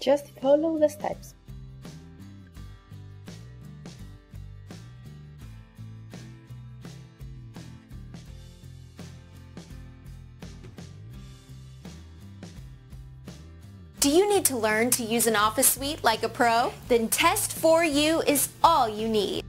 Just follow the steps. Do you need to learn to use an office suite like a pro? Then Test4U is all you need.